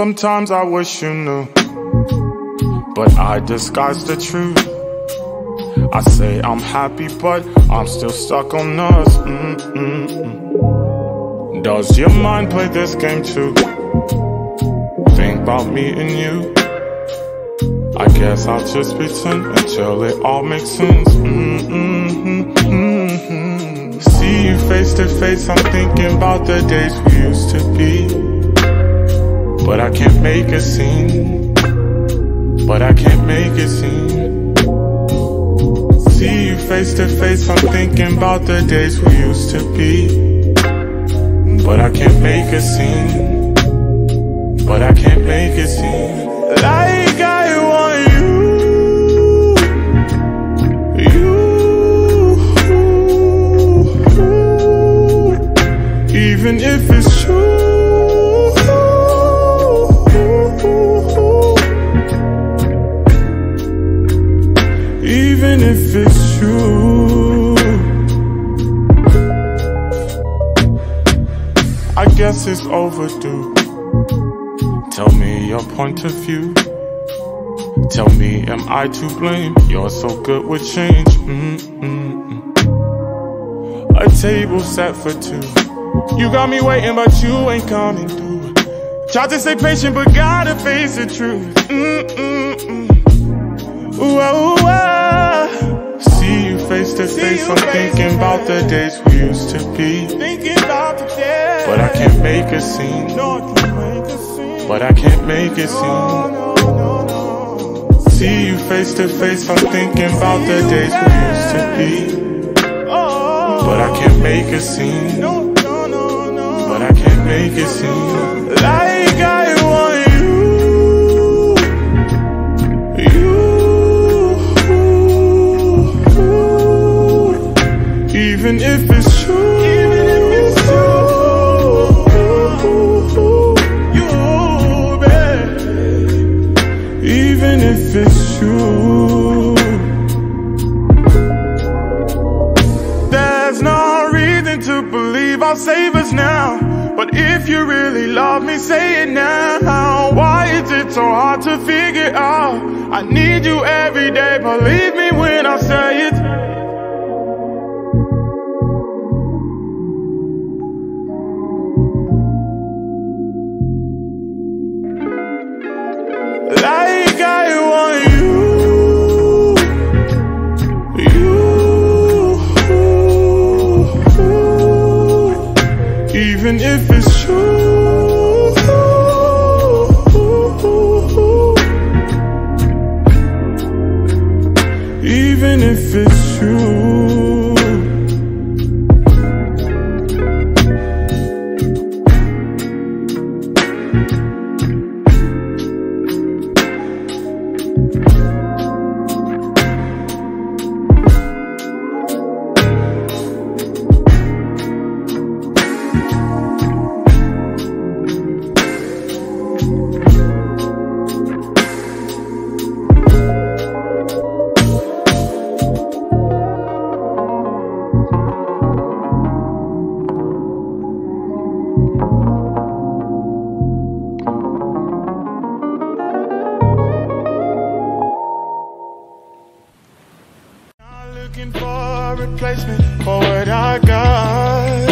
Sometimes I wish you knew, but I disguise the truth. I say I'm happy, but I'm still stuck on us. Mm-mm-mm. Does your mind play this game too? Think about me and you. I guess I'll just pretend until it all makes sense. See you face to face, I'm thinking about the days we used to be. But I can't make a scene. But I can't make a scene. See you face to face, I'm thinking about the days we used to be. But I can't make a scene. But I can't make a scene. Like I I guess it's overdue. Tell me your point of view. Tell me, am I to blame? You're so good with change. Mm-mm-mm. A table set for two. You got me waiting, but you ain't coming through. Tried to stay patient, but gotta face the truth. Ooh, ah, ooh, ah. See you face to face. I'm thinking about the days we used to be. Thinking about the day. But I can't make a scene. But I can't make no, no. See you face to face, I'm thinking about the days we used to be. But I can't make a scene. But I can't make a scene. Save us now. But if you really love me, say it now. Why is it so hard to figure out? I need you every day, believe me when I say it. Looking for a replacement for what I got.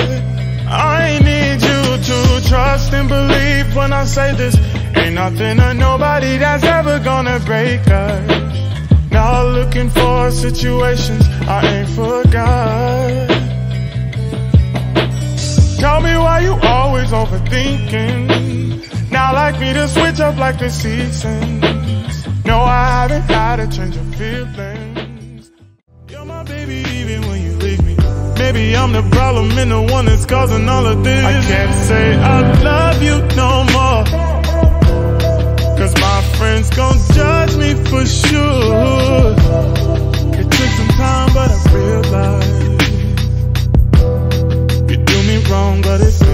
I need you to trust and believe when I say this. Ain't nothing or nobody that's ever gonna break us. Not looking for situations I ain't forgot. Tell me why you always overthinking. Now like me to switch up like the seasons. No, I haven't had a change of feelings baby even when you leave me. Maybe I'm the problem and the one that's causing all of this. I can't say I love you no more. Cause my friends gon' judge me for sure. It took some time, but I realized you do me wrong, but it's